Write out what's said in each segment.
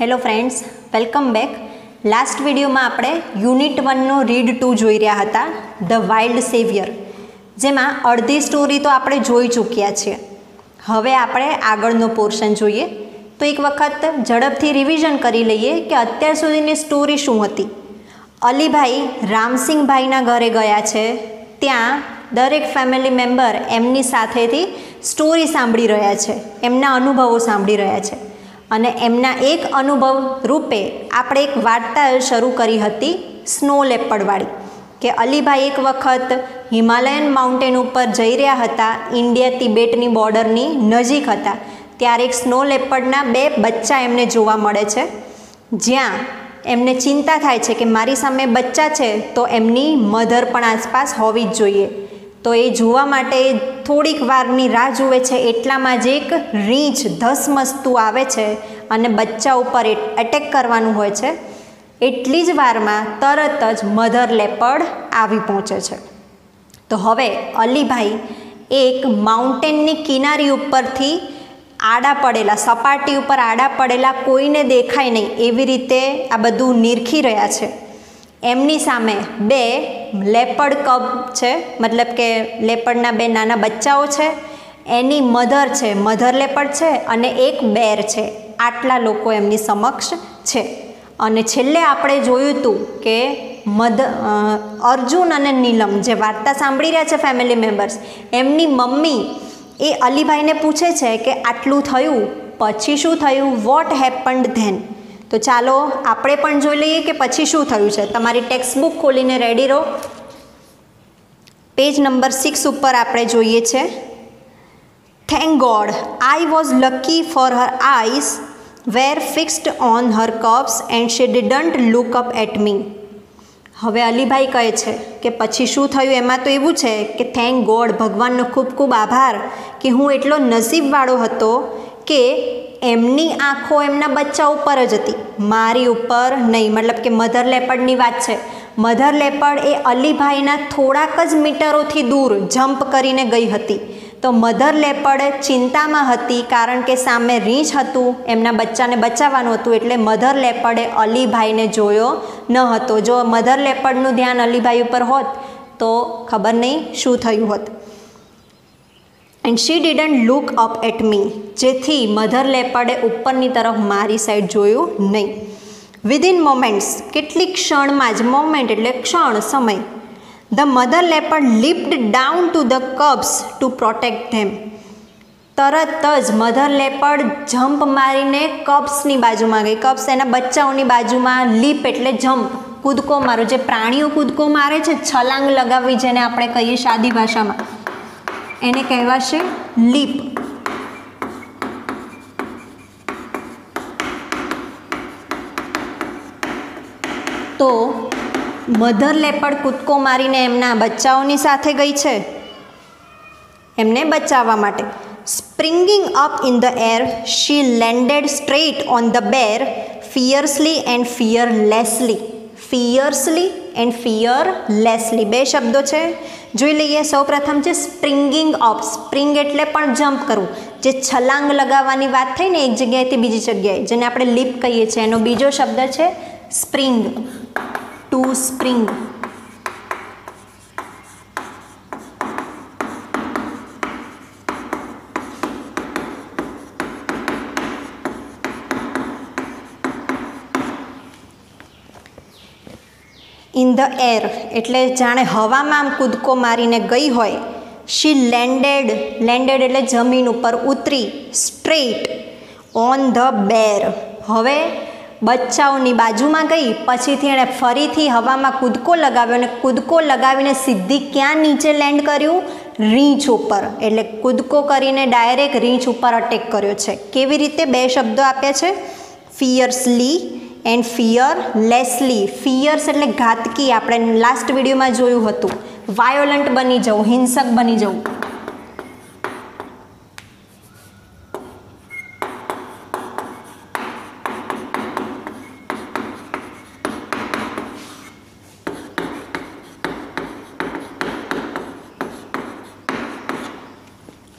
Hello friends welcome back last વિડીયોમાં આપણે unit વનનો read two જોઈ રહ્યા હતા ધ વાઇલ્ડ સેવિયર જેમાં અડધી સ્ટોરી તો આપણે જોઈ ચૂક્યા છીએ. હવે આપણે આગળનો પોર્શન જોઈએ. તો એક વખત ઝડપથી રિવિઝન કરી લઈએ કે અત્યાર સુધીની સ્ટોરી શું હતી. અલીભાઈ રામસિંહભાઈના ઘરે ગયા છે. ત્યાં દરેક ફેમિલી મેમ્બર એમની સાથેથી સ્ટોરી સાંભળી રહ્યા છે. એમના અનુભવો સાંભળી રહ્યા છે. અને એમના એક અનુભવ રૂપે આપણે એક વાર્તા શરૂ કરી હતી સ્નો લેપડવાળી, કે અલીભાઈ એક વખત હિમાલયન માઉન્ટેન ઉપર જઈ રહ્યા હતા, ઇન્ડિયા તિબેટની બોર્ડરની નજીક હતા. ત્યારે એક સ્નો લેપડના બે બચ્ચા એમને જોવા મળે છે. જ્યાં એમને ચિંતા થાય છે કે મારી સામે બચ્ચા છે તો એમની મધર પણ આસપાસ હોવી જ જોઈએ. તો એ જોવા માટે થોડીક વારની રાહ જુએ છે. એટલામાં જ એક રીંછ ધસમસતું આવે છે અને બચ્ચા ઉપર એટેક કરવાનું હોય છે. એટલી જ વારમાં તરત જ મધર લેપડ આવી પહોંચે છે. તો હવે અલીભાઈ એક માઉન્ટેનની કિનારી ઉપરથી આડા પડેલા, સપાટી ઉપર આડા પડેલા કોઈને દેખાય નહીં એવી રીતે આ બધું નિરખી રહ્યા છે. એમની સામે બે લેપડ કબ છે, મતલબ કે લેપડના બે નાના બચ્ચાઓ છે, એની મધર છે, મધર લેપડ છે અને એક બેર છે, આટલા લોકો એમની સમક્ષ છે. અને છેલ્લે આપણે જોયું હતું કે મધ અર્જુન અને નીલમ જે વાર્તા સાંભળી રહ્યા છે ફેમિલી મેમ્બર્સ એમની મમ્મી એ અલીભાઈને પૂછે છે કે આટલું થયું, પછી શું થયું વોટ હેપન્ડ ધેન તો ચાલો આપણે પણ જોઈ લઈએ કે પછી શું થયું છે. તમારી ટેક્સ્ટ બુક ખોલીને રેડી રહો. પેજ નંબર સિક્સ ઉપર આપણે જોઈએ છે. Thank God I was lucky for her eyes were fixed on her cubs and she didn't look up at me હવે અલીભાઈ કહે છે કે પછી શું થયું? એમાં તો એવું છે કે થેન્ક ગોડ ભગવાનનો ખૂબ ખૂબ આભાર કે હું એટલો નસીબવાળો હતો કે એમની આંખો એમના બચ્ચા ઉપર જ હતી. મારી ઉપર નહીં, મતલબ કે મધર લેપડની વાત છે. મધર લેપડ એ અલીભાઈના થોડાક જ મીટરોથી દૂર જમ્પ કરીને ગઈ હતી. તો મધર લેપડ ચિંતામાં હતી કારણ કે સામે રીંછ હતું, એમના બચ્ચાને બચાવવાનું હતું, એટલે મધર લેપડે અલીભાઈને જોયો ન હતો. જો મધર લેપડનું ધ્યાન અલીભાઈ ઉપર હોત તો ખબર નહીં શું થયું હોત. And she didn't look up at me જેથી મધર લેપડે ઉપરની તરફ મારી સાઈડ જોયું નહીં. વિધિન મોમેન્ટ્સ કેટલીક ક્ષણમાં જ મોમેન્ટ એટલે ક્ષણ, સમય the mother leopard lift down to the cubs to protect them તરત જ મધર લેપડ જમ્પ મારીને કપ્સની બાજુમાં ગઈ. કપ્સ એના બચ્ચાઓની બાજુમાં લીપ એટલે જમ્પ કૂદકો મારો, જે પ્રાણીઓ કૂદકો મારે છે, છલાંગ લગાવવી જેને આપણે કહીએ સાદી ભાષામાં. એને કહેવાશે લીપ. તો મધર લેપડ કૂદકો મારીને એમના બચ્ચાઓની સાથે ગઈ છે. એમને બચાવવા માટે springing up in the air, she landed straight on the bear, fiercely and fearlessly. Fiercely and fearlessly. બે શબ્દો છે. જોઈ લઈએ, સૌપ્રથમ છે સ્પ્રિંગિંગ ઓફ સ્પ્રિંગ એટલે પણ જમ્પ કરવું. જે છલાંગ લગાવવાની વાત થઈ ને એક જગ્યાએથી બીજી જગ્યાએ, જેને આપણે લીપ કહીએ છીએ. એનો બીજો શબ્દ છે spring to spring in the air એટલે જાણે હવામાં આમ કૂદકો મારીને ગઈ હોય. શી લેન્ડેડ લેન્ડેડ એટલે જમીન ઉપર ઉતરી સ્ટ્રેટ ઓન ધ બેર હવે બચ્ચાઓની બાજુમાં ગઈ, પછીથી એણે ફરીથી હવામાં કૂદકો લગાવ્યો અને કૂદકો લગાવીને સીધી ક્યાં નીચે લેન્ડ કર્યું? રીંછ ઉપર. એટલે કૂદકો કરીને ડાયરેક્ટ રીંછ ઉપર અટેક કર્યો છે. કેવી રીતે બે શબ્દો આપ્યા છે? Fiercely and fearlessly fierce એટલે ઘાતકી. આપણે લાસ્ટ વિડીયોમાં જોયું હતું. વાયોલન્ટ બની જવું, હિંસક બની જવું.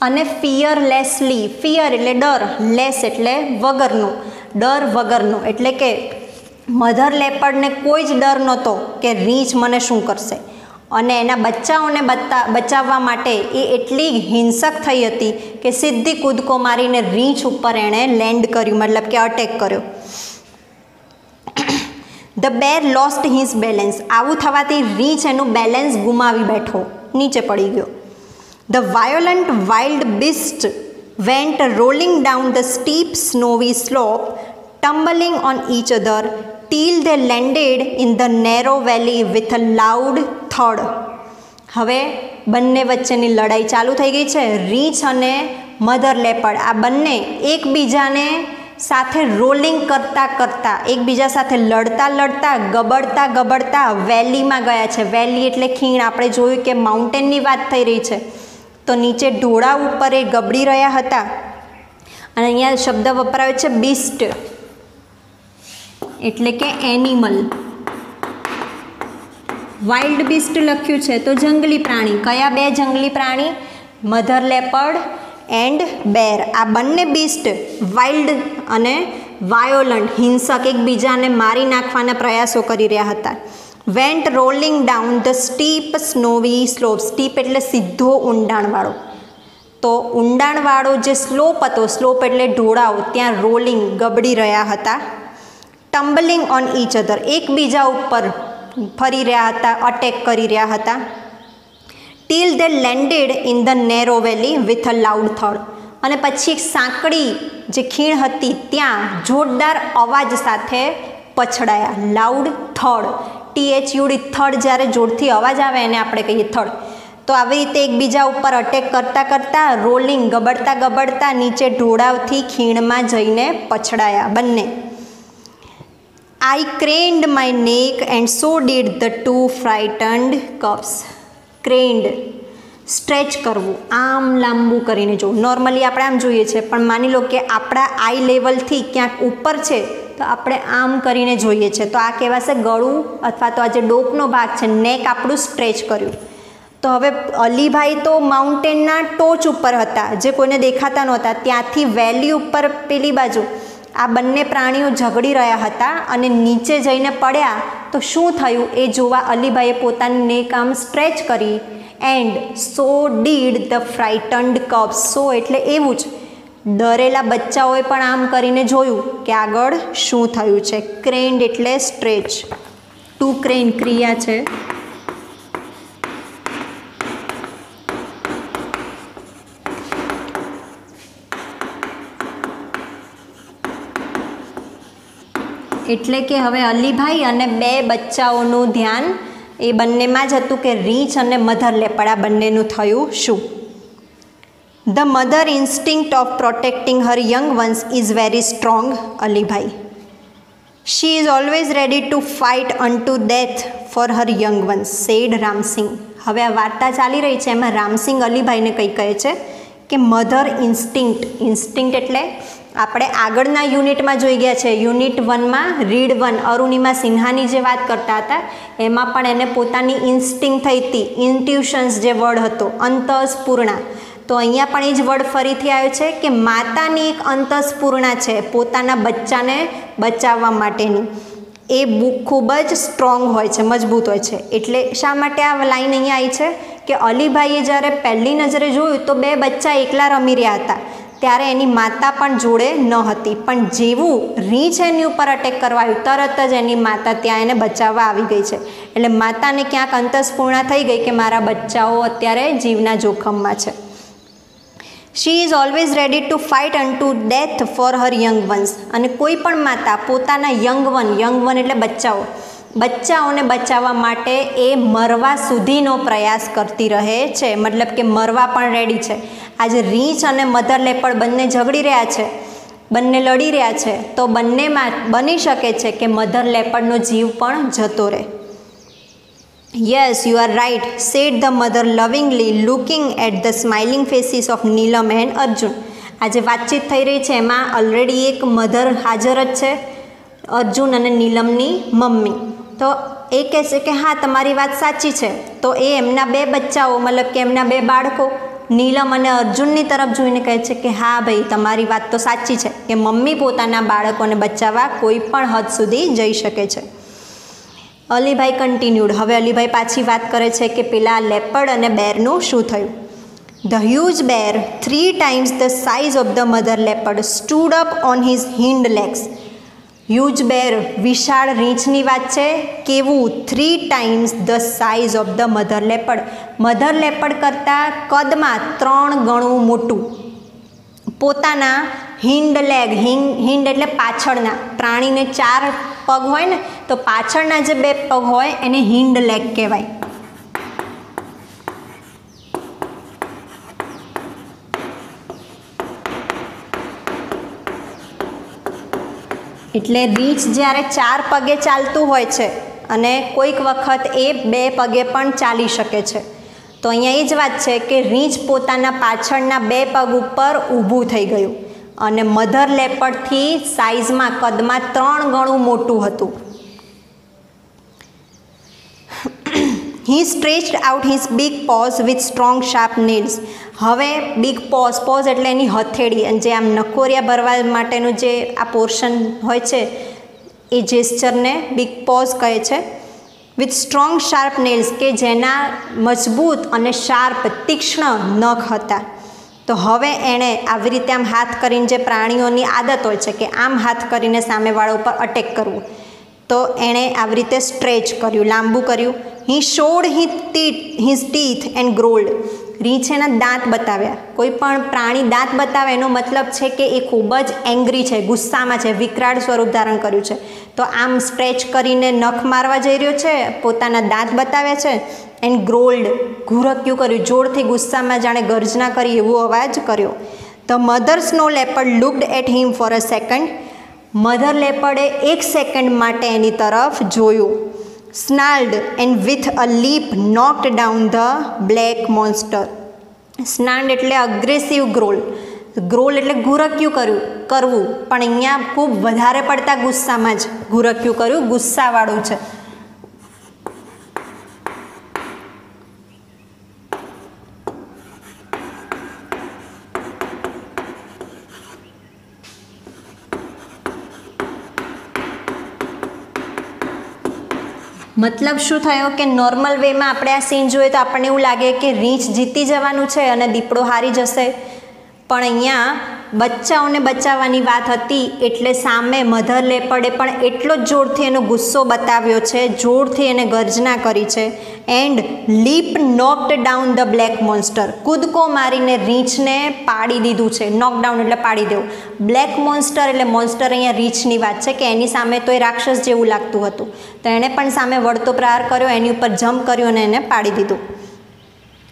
અને ફિયરલેસલી ફિયર એટલે ડર. લેસ એટલે વગરનું. ડર વગરનો, એટલે કે મધર લેપડને કોઈ જ ડર નહોતો કે રીંછ મને શું કરશે. અને એના બચ્ચાઓને બતા બચાવવા માટે એ એટલી હિંસક થઈ હતી કે સીધી કૂદકો મારીને રીંછ ઉપર એણે લેન્ડ કર્યું, મતલબ કે અટેક કર્યો. The bear lost his balance. આવું થવાથી રીંછ એનું બેલેન્સ ગુમાવી બેઠો, નીચે પડી ગયો. The violent wild beast went rolling down the steep snowy slope tumbling on each other till they landed in the narrow valley with a loud thud. હવે બંને વચ્ચેની લડાઈ ચાલુ થઈ ગઈ છે. રીંછ અને મધર લેપડ આ બંને એકબીજાને સાથે રોલિંગ કરતાં કરતાં, એકબીજા સાથે લડતા લડતા, ગબડતા ગબડતા વેલીમાં ગયા છે. વેલી એટલે ખીણ. આપણે જોયું કે માઉન્ટેનની વાત થઈ રહી છે. તો નીચે ઢોળા ઉપર એ ગબડી રહ્યા હતા. અને અહીંયા શબ્દ વપરાયો છે બિસ્ટ. એટલે કે એનિમલ વાઇલ્ડ બિસ્ટ લખ્યું છે. તો જંગલી પ્રાણી. કયા બે જંગલી પ્રાણી? મધર લેપર્ડ એન્ડ બેર આ બંને બિસ્ટ વાઇલ્ડ અને વાયોલન્ટ હિંસક એકબીજાને મારી નાખવાના પ્રયાસો કરી રહ્યા હતા. Went rolling down the steep snowy slope steep એટલે સીધો ઊંડાણવાળો. તો ઊંડાણવાળો જે સ્લોપ હતો સ્લોપ એટલે ઢોળાવ, ત્યાં રોલિંગ ગબડી રહ્યા હતા. ટમ્બલિંગ ઓન ઈચ અધર એકબીજા ઉપર ફરી રહ્યા હતા અટેક કરી રહ્યા હતા. Till they landed in the narrow valley with a loud thud અને પછી એક સાંકડી જે ખીણ હતી, ત્યાં જોરદાર અવાજ સાથે પછડાયા. Loud thud T H U D thud જ્યારે જોરથી અવાજ આવે એને આપણે કહીએ થડ. તો આવી રીતે એકબીજા ઉપર અટેક કરતાં કરતાં રોલિંગ ગબડતા ગબડતા નીચે ઢોળાવથી ખીણમાં જઈને પછડાયા બંને. I craned my neck and so did the two frightened cubs craned stretch કરવું. આમ લાંબુ કરીને જોવું. નોર્મલી આપણે આમ જોઈએ છે, પણ માની લો કે આપણા આઈ લેવલથી ક્યાંક ઉપર છે તો આપણે આમ કરીને જોઈએ છે. તો આ કહેવાશે ગળું અથવા તો આ જે ડોકનો ભાગ છે નેક આપણું સ્ટ્રેચ કર્યું. તો હવે અલીભાઈ તો માઉન્ટેનના ટોચ ઉપર હતા. જે કોઈને દેખાતા નહોતા. ત્યાંથી વેલી ઉપર પેલી બાજુ આ બંને પ્રાણીઓ ઝઘડી રહ્યા હતા અને નીચે જઈને પડ્યા. તો શું થયું? એ જોવા અલીભાઈએ પોતાની નેક આમ સ્ટ્રેચ કરી. And so did the frightened cubs so એટલે એવું જ. ડરેલા બચ્ચાઓએ પણ આમ કરીને જોયું કે આગળ શું થયું છે. ક્રેન્ડ એટલે સ્ટ્રેચ. ટુ ક્રેન ક્રિયા છે. એટલે કે હવે અલીભાઈ અને બે બચ્ચાઓનું ધ્યાન એ બંનેમાં જ હતું કે રીંછ અને મધર લેપડ બંનેનું થયું શું? The mother instinct of protecting her young ones is very strong Alibhai she is always ready to fight unto death for her young ones said Ramsingh હવે આ વાર્તા ચાલી રહી છે, એમાં રામસિંગ અલીભાઈને કંઈ કહે છે કે મધર ઇન્સ્ટિંક્ટ ઇન્સ્ટિંક્ટ એટલે આપણે આગળના યુનિટમાં જોઈ ગયા છે. યુનિટ વનમાં રીડ વન, અરુણિમા સિન્હાની જે વાત કરતા હતા, એમાં પણ એને પોતાની ઇન્સ્ટિંગ થઈ હતી. ઇન્ટ્યુશન્સ જે વર્ડ હતો અંતસ્પૂર્ણા તો અહીંયા પણ એ જ વર્ડ ફરીથી આવ્યો છે કે માતાની એક અંતસ્પૂર્ણા છે પોતાના બચ્ચાને બચાવવા માટેની. એ બુક ખૂબ જ સ્ટ્રોંગ હોય છે, મજબૂત હોય છે. એટલે શા માટે આ લાઈન અહીંયા આવી છે કે અલીભાઈએ જ્યારે પહેલી નજરે જોયું તો બે બચ્ચા એકલા રમી રહ્યા હતા. ત્યારે એની માતા પણ જોડે ન હતી. પણ જેવું રીંછ એની ઉપર અટેક કરવા આવ્યું, તરત જ એની માતા ત્યાં એને બચાવવા આવી ગઈ છે. એટલે માતાને ક્યાંક અંતસ્પૂર્ણા થઈ ગઈ કે મારા બચ્ચાઓ અત્યારે જીવના જોખમમાં છે. She is always ready to fight unto death for her young ones અને કોઈ પણ માતા પોતાના યંગ વન યંગ વન એટલે બચ્ચાઓ. બચ્ચાઓને બચાવવા માટે એ મરવા સુધીનો પ્રયાસ કરતી રહે છે. મતલબ કે મરવા પણ રેડી છે. આજે રીંછ અને મધર લેપડ બંને ઝઘડી રહ્યા છે. બંને લડી રહ્યા છે. તો બંનેમાં બની શકે છે કે મધર લેપડનો જીવ પણ જતો રહે. Yes you are right said the mother lovingly looking at the smiling faces of Neelam and Arjun આજે વાતચીત થઈ રહી છે, એમાં ઓલરેડી એક મધર હાજર જ છે, અર્જુન અને નીલમની મમ્મી. તો એ કહે છે કે હા, તમારી વાત સાચી છે. તો એ એમના બે બચ્ચાઓ, મતલબ કે એમના બે બાળકો, નીલમ અને અર્જુનની તરફ જોઈને કહે છે કે હા ભાઈ, તમારી વાત તો સાચી છે કે મમ્મી પોતાના બાળકોને બચાવવા કોઈ પણ હદ સુધી જઈ શકે છે. અલીભાઈ કન્ટિન્યુડ હવે અલીભાઈ પાછી વાત કરે છે કે પેલા લેપડ અને બેરનું શું થયું? The huge bear three times the size of the mother leopard stood up on his hind legs huge bear વિશાળ રીંછની વાત છે? કેવું? Three times the size of the mother leopard mother leopard કરતાં કદમાં ત્રણ ગણું મોટું. પોતાના હિન્ડ લેગ હિન્ડ એટલે પાછળના, પ્રાણીને ચાર પગ હોય ને, તો પાછળના જે બે પગ હોય એને હિન્ડ લેગ કહેવાય. એટલે રીંછ જ્યારે ચાર પગે ચાલતું હોય છે અને કોઈક વખત એ બે પગે પણ ચાલી શકે છે. તો અહીંયા એ જ વાત છે કે રીંછ પોતાના પાછળના બે પગ ઉપર ઊભું થઈ ગયું. અને મધર લેપડથી સાઇઝમાં કદમાં ત્રણ ગણું મોટું હતું. He stretched out his big paws with strong sharp nails હવે બિગ પોઝ પોઝ એટલે એની હથેળી અને જે આમ નકોરિયા ભરવા માટેનું જે આ પોર્શન હોય છે, એ જેસ્ચરને બિગ પોઝ કહે છે. વિથ સ્ટ્રોંગ શાર્પ નેલ્સ કે જેના મજબૂત અને શાર્પ તીક્ષ્ણ નખ હતા. તો હવે એણે આવી રીતે આમ હાથ કરીને જે પ્રાણીઓની આદત હોય છે કે આમ હાથ કરીને સામેવાળા ઉપર અટેક કરવું તો એણે આવી રીતે સ્ટ્રેચ કર્યું, લાંબુ કર્યું. He showed he teeth his teeth and growled રીંછ એના દાંત બતાવ્યા. કોઈ પણ પ્રાણી દાંત બતાવે એનો મતલબ છે કે એ ખૂબ જ એંગ્રી છે, ગુસ્સામાં છે, વિકરાળ સ્વરૂપ ધારણ કર્યું છે. તો આમ સ્ટ્રેચ કરીને નખ મારવા જઈ રહ્યો છે, પોતાના દાંત બતાવ્યા છે એન્ડ ગ્રોલ્ડ ઘુરક્યું કર્યું, જોરથી ગુસ્સામાં જાણે ગર્જના કરી એવો અવાજ કર્યો. The mother snow leopard looked at him for a second mother લેપડે એક સેકન્ડ માટે એની તરફ જોયું. Snarled and with a leap knocked down the black monster. Snarled એટલે અગ્રેસિવ ગ્રોલ. ગ્રોલ એટલે ગુરક્યું કર્યું, કરવું. પણ અહીંયા ખૂબ વધારે પડતા ગુસ્સામાં જ ગુરક્યું કર્યું ગુસ્સાવાળું છે. મતલબ શું થયો કે નોર્મલ વેમાં આપણે આ સીન જોઈએ તો આપણને એવું લાગે કે રીંછ જીતી જવાનું છે અને દીપડો હારી જશે. પણ અહીંયા બચ્ચાઓને બચાવવાની વાત હતી એટલે સામે મધર લેપડે પણ એટલો જ જોરથી એનો ગુસ્સો બતાવ્યો છે, જોરથી એને ગર્જના કરી છે. And leap knocked down the black monster. કૂદકો મારીને રીંછને પાડી દીધું છે. નોકડાઉન એટલે પાડી દેવું. બ્લેક મોન્સ્ટર એટલે મોન્સ્ટર અહીંયા રીંછની વાત છે કે એની સામે તો એ રાક્ષસ જેવું લાગતું હતું. તો એણે પણ સામે વળતો પ્રહાર કર્યો, એની ઉપર જમ્પ કર્યો અને એને પાડી દીધું.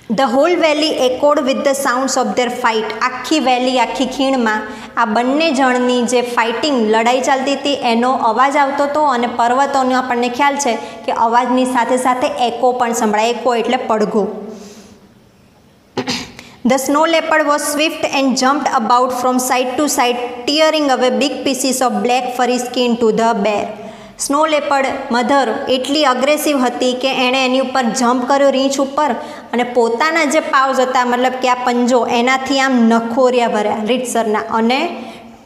The whole valley echoed with the sounds of their fight આખી વેલી આખી ખીણમાં આ બંને જણની જે ફાઇટિંગ લડાઈ ચાલતી હતી, એનો અવાજ આવતો હતો અને પર્વતોનો આપણને ખ્યાલ છે કે અવાજની સાથે સાથે એકો પણ સંભળાય. એકો એટલે પડઘો. The snow leopard was swift and jumped about from side to side tearing away big pieces of black furry skin to the bear snow leopard mother એટલી અગ્રેસિવ હતી કે એણે એની ઉપર જમ્પ કર્યો રીંછ ઉપર અને પોતાના જે પાઉઝ હતા, મતલબ કે આ પંજો, એનાથી આમ નખોરિયા ભર્યા રીતસરના અને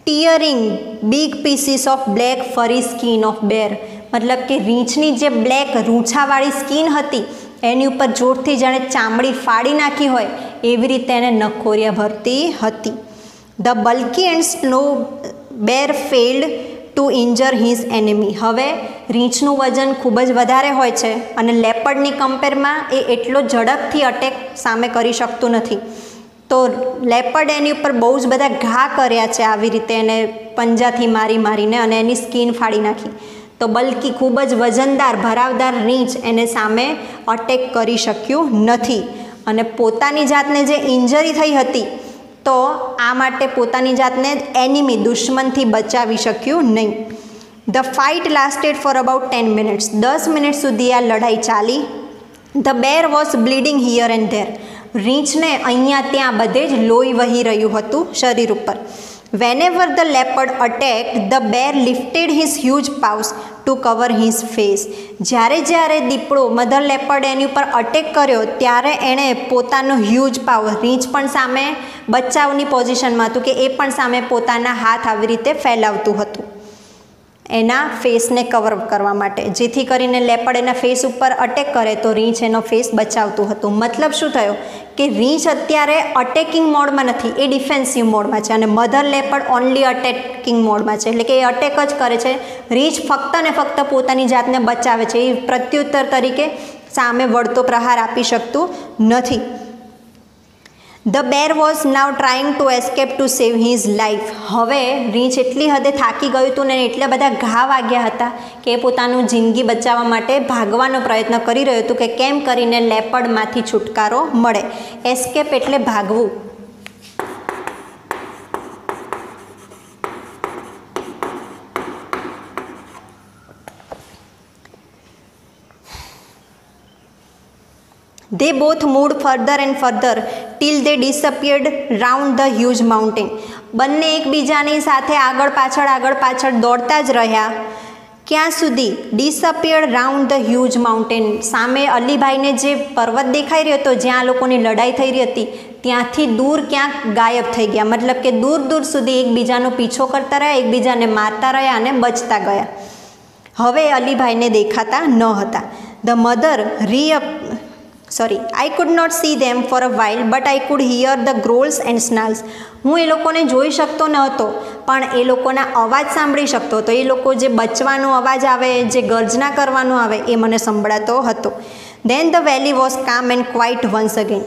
tearing big pieces of black furry skin of bear મતલબ કે રીંછની જે બ્લેક રૂંછાવાળી સ્કીન હતી, એની ઉપર જોરથી જાણે ચામડી ફાડી નાખી હોય, એવી રીતે એને નખોરિયા ભરતી હતી. The bulky and snow bear failed to injure his enemy હવે રીંછનું વજન ખૂબ જ વધારે હોય છે અને લેપડની કમ્પેરમાં એ એટલો ઝડપથી અટેક સામે કરી શકતું નથી. તો લેપડ એની ઉપર બહુ જ બધા ઘા કર્યા છે આવી રીતે એને પંજાથી મારી મારીને અને એની સ્કીન ફાડી નાખી. તો બલકી ખૂબ જ વજનદાર, ભરાવદાર રીંછ એને સામે અટેક કરી શક્યું નથી. અને પોતાની જાતને જે ઇન્જરી થઈ હતી તો આ માટે પોતાની જાતને એનિમી દુશ્મનથી બચાવી શક્યું નહીં. The fight lasted for about ten minutes દસ મિનિટ સુધી આ લડાઈ ચાલી. The bear was bleeding here and there રીંછને અહીંયા ત્યાં બધે જ લોહી વહી રહ્યું હતું શરીર ઉપર. Whenever the leopard attack the bear lifted his huge paws to cover his face જ્યારે જ્યારે દીપડો મધર લેપર્ડ એની ઉપર અટેક કર્યો, ત્યારે એણે પોતાનો હ્યુજ પાવર રીંછ પણ સામે બચાવની પોઝિશનમાં હતું કે એ પણ સામે પોતાના હાથ આવી રીતે ફેલાવતું હતું. એના ફેસને કવર કરવા માટે. જેથી કરીને લેપડ એના ફેસ ઉપર અટેક કરે તો રીંછ એનો ફેસ બચાવતું હતું. મતલબ શું થયો? કે રીંછ અત્યારે અટેકિંગ મોડમાં નથી, એ ડિફેન્સિવ મોડમાં છે અને મધર લેપડ ઓનલી અટેકિંગ મોડમાં છે. એટલે કે એ અટેક જ કરે છે. રીંછ ફક્ત ને ફક્ત પોતાની જાતને બચાવે છે. એ પ્રત્યુત્તર તરીકે સામે વળતો પ્રહાર આપી શકતું નથી. The bear was now trying to escape to save his life હવે રીંછ એટલી હદે થાકી ગયું હતું ને એટલા બધા ઘા વાગ્યા હતા કે એ પોતાનું જિંદગી બચાવવા માટે ભાગવાનો પ્રયત્ન કરી રહ્યો હતું કે કેમ કરીને લેપડમાંથી છુટકારો મળે. એસ્કેપ એટલે ભાગવું. They both moved further and further. Till they disappeared round the huge mountain બંને એકબીજાની સાથે આગળ પાછળ આગળ પાછળ દોડતા જ રહ્યા. ક્યાં સુધી? Disappeared round the huge mountain સામે અલીભાઈને જે પર્વત દેખાઈ રહ્યો હતો, જ્યાં લોકોની લડાઈ થઈ રહી હતી, ત્યાંથી દૂર ક્યાંક ગાયબ થઈ ગયા. મતલબ કે દૂર દૂર સુધી એકબીજાનો પીછો કરતા રહ્યા, એકબીજાને મારતા રહ્યા અને બચતા ગયા. હવે અલીભાઈને દેખાતા ન હતા. The mother reap sorry I could not see them for a while but I could hear the growls and snarls હું એ લોકોને જોઈ શકતો ન હતો, પણ એ લોકોના અવાજ સાંભળી શકતો હતો. એ લોકો જે બચવાનો અવાજ આવે, જે ગર્જના કરવાનો આવે, એ મને સંભળાતો હતો. Then the valley was calm and quiet once again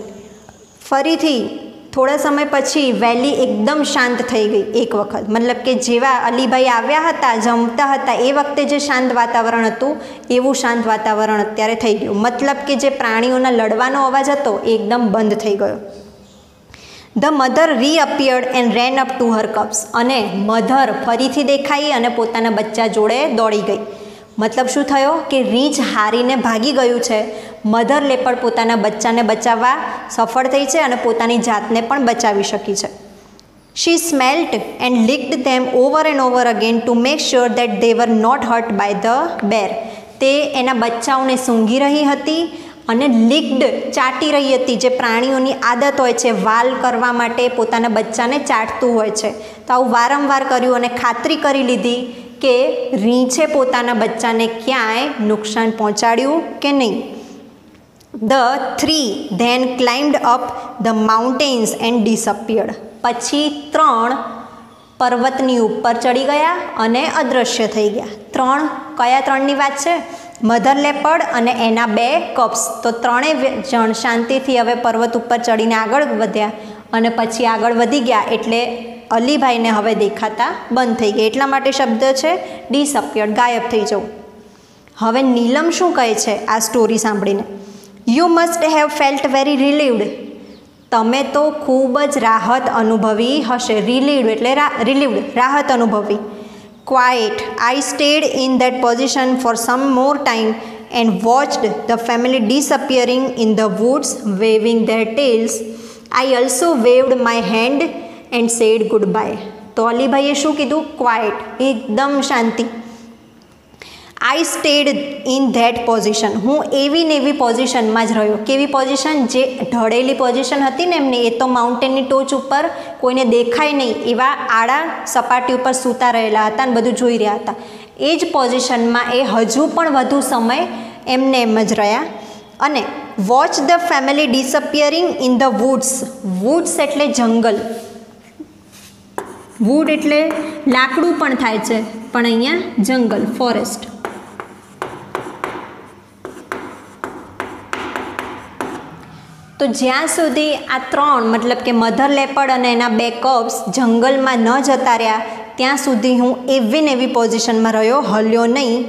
ફરીથી થોડા સમય પછી વેલી એકદમ શાંત થઈ ગઈ એક વખત. મતલબ કે જેવા અલીભાઈ આવ્યા હતા, જમતા હતા, એ વખતે જે શાંત વાતાવરણ હતું, એવું શાંત વાતાવરણ અત્યારે થઈ ગયું. મતલબ કે જે પ્રાણીઓના લડવાનો અવાજ હતો, એ એકદમ બંધ થઈ ગયો. The mother reappeared and ran up to her cubs અને મધર ફરીથી દેખાઈ અને પોતાના બચ્ચા જોડે દોડી ગઈ. મતલબ શું થયો કે રીંછ હારીને ભાગી ગયું છે. મધર લેપડ પોતાના બચ્ચાને બચાવવા સફળ થઈ છે અને પોતાની જાતને પણ બચાવી શકી છે. She smelt and licked them over and over again to make sure that they were not hurt by the bear તે એના બચ્ચાઓને સૂંઘી રહી હતી અને લિક્ડ ચાટી રહી હતી. જે પ્રાણીઓની આદત હોય છે, વાલ કરવા માટે પોતાના બચ્ચાને ચાટતું હોય છે. તો આવું વારંવાર કર્યું અને ખાતરી કરી લીધી કે રીંછે પોતાના બચ્ચાને ક્યાંય નુકસાન પહોંચાડ્યું કે નહીં? The three then climbed up the mountains and disappeared. પછી ત્રણ પર્વતની ઉપર ચડી ગયા અને અદૃશ્ય થઈ ગયા. ત્રણ કયા ત્રણની વાત છે? મધર લેપડ અને એના બે કપ્સ. તો ત્રણેય જણ શાંતિથી હવે પર્વત ઉપર ચડીને આગળ વધ્યા અને પછી આગળ વધી ગયા એટલે અલીભાઈને હવે દેખાતા બંધ થઈ ગયા. એટલા માટે શબ્દ છે ડિસઅપિયર્ડ ગાયબ થઈ જવું. હવે નીલમ શું કહે છે આ સ્ટોરી સાંભળીને? You must have felt very relieved તમે તો ખૂબ જ રાહત અનુભવી હશે. રિલીવડ એટલે રિલીવડ રાહત અનુભવી. Quiet I stayed in that position for some more time and watched the family disappearing in the woods waving their tails I also waved my hand and said goodbye તો અલીભાઈએ શું કીધું? Quite એકદમ શાંતિ. I stayed in that position હું એવી ને એવી પોઝિશનમાં જ રહ્યો. કેવી પોઝિશન જે ઢળેલી પોઝિશન હતી ને એમની, એ તો માઉન્ટેનની ટોચ ઉપર કોઈને દેખાય નહીં, એવા આડા સપાટી ઉપર સૂતા રહેલા હતા અને બધું જોઈ રહ્યા હતા. એ જ પોઝિશનમાં એ હજુ પણ વધુ સમય એમને એમ જ રહ્યા. અને watch the family disappearing in the woods woods એટલે જંગલ. વુડ એટલે લાકડું પણ થાય છે, પણ અહીંયા જંગલ ફોરેસ્ટ તો જ્યાં સુધી આ ત્રણ, મતલબ કે મધર લેપડ અને એના બે કપ્સ જંગલમાં ન જતા રહ્યા, ત્યાં સુધી હું એવી ને એવી પોઝિશનમાં રહ્યો, હલ્યો નહીં.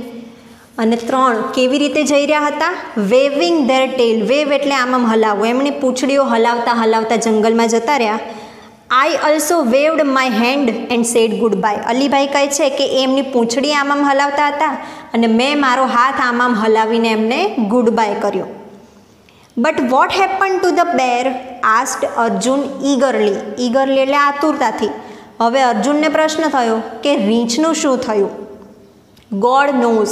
અને ત્રણ, કેવી રીતે જઈ રહ્યા હતા? વેવિંગ ધેર ટેલ વેવ એટલે આમ આમ હલાવવું એમની પૂંછડીઓ હલાવતા હલાવતા જંગલમાં જતા રહ્યા. I also waved my hand and said goodbye Alibhai કહે છે કે એમની પૂંછડી આમ આમ હલાવતા હતા અને મેં મારો હાથ આમ આમ હલાવીને એમને ગુડ બાય કર્યો. But what happen to the bear asked Arjun eagerly eagerly એટલે આતુરતાથી. હવે અર્જુનને પ્રશ્ન થયો કે રીંછનું શું થયું? God knows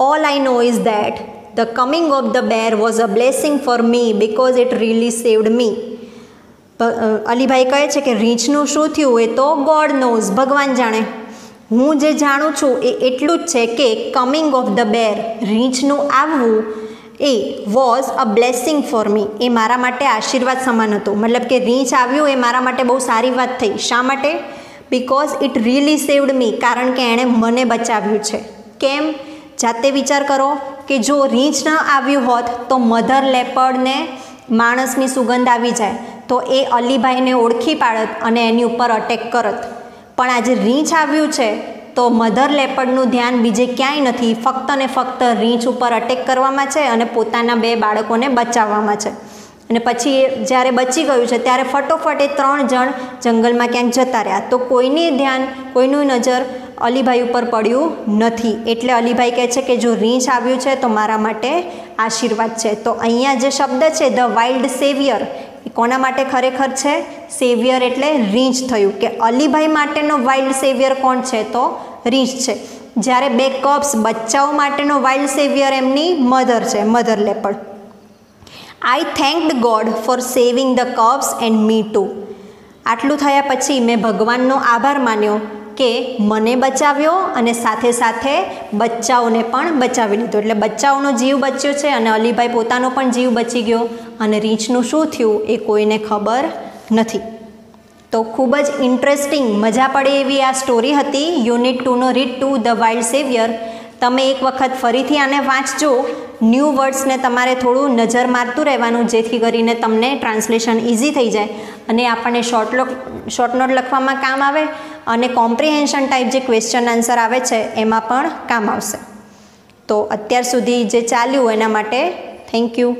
all I know is that the coming of the bear was a blessing for me because it really saved me. Alibhai કહે છે કે રીંછનું શું થયું એ તો ગોડ નોઝ ભગવાન જાણે. હું જે જાણું છું એ એટલું જ છે કે કમિંગ ઓફ ધ બેર રીંછનું આવવું એ was a blessing for me એ મારા માટે આશીર્વાદ સમાન હતું. મતલબ કે રીંછ આવ્યું એ મારા માટે બહુ સારી વાત થઈ. શા માટે? Because it really saved me કારણ કે એણે મને બચાવ્યું છે. કેમ? જાતે વિચાર કરો કે જો રીંછ ન આવ્યું હોત તો મધર લેપર્ડને માણસની સુગંધ આવી જાય. તો એ અલીભાઈને ઓળખી પાડત અને એની ઉપર અટેક કરત. પણ આજે રીંછ આવ્યું છે, તો મધર લેપર્ડનું ધ્યાન બીજે ક્યાંય નથી. ફક્ત ને ફક્ત રીંછ ઉપર અટેક કરવામાં છે અને પોતાના બે બાળકોને બચાવવામાં છે. અને પછી જ્યારે બચી ગયું છે, ત્યારે ફટોફટ એ ત્રણ જણ જંગલમાં ક્યાંક જતા રહ્યા. તો કોઈની ધ્યાન, કોઈનું નજર અલીભાઈ ઉપર પડ્યું નથી. એટલે અલીભાઈ કહે છે કે જો રીંછ આવ્યું છે, તો મારા માટે આશીર્વાદ છે. તો અહીંયા જે શબ્દ છે, ધ વાઇલ્ડ સેવિયર કોના માટે ખરેખર છે? સેવિયર એટલે રીંછ થયું. કે અલીભાઈ માટેનો વાઇલ્ડ સેવિયર કોણ છે? તો રીંછ છે. જ્યારે બે કપ્સ બચ્ચાઓ માટેનો વાઇલ્ડ સેવિયર એમની મધર છે mother leopard I thanked God for saving the cubs and me too આટલું થયા પછી મેં ભગવાનનો આભાર માન્યો. કે મને બચાવ્યો અને સાથે સાથે બચ્ચાઓને પણ બચાવી લીધો. એટલે બચ્ચાઓનો જીવ બચ્યો છે અને અલીભાઈ પોતાનો પણ જીવ બચી ગયો. અને રીંછનું શું થયું એ કોઈને ખબર નથી. તો ખૂબ જ ઇન્ટરેસ્ટિંગ મજા પડે એવી આ સ્ટોરી હતી. Unit ટુનો read two the wild saviour તમે એક વખત ફરીથી આને વાંચજો. ન્યૂ વર્ડ્સને તમારે થોડું નજર મારતું રહેવાનું, જેથી કરીને તમને ટ્રાન્સલેશન ઇઝી થઈ જાય. અને આપણને શોર્ટ શોર્ટ નોટ લખવામાં કામ આવે. અને કોમ્પ્રિહેન્શન ટાઈપ જે ક્વેશ્ચન આન્સર આવે છે, એમાં પણ કામ આવશે. તો અત્યાર સુધી જે ચાલ્યું એના માટે થેન્ક યુ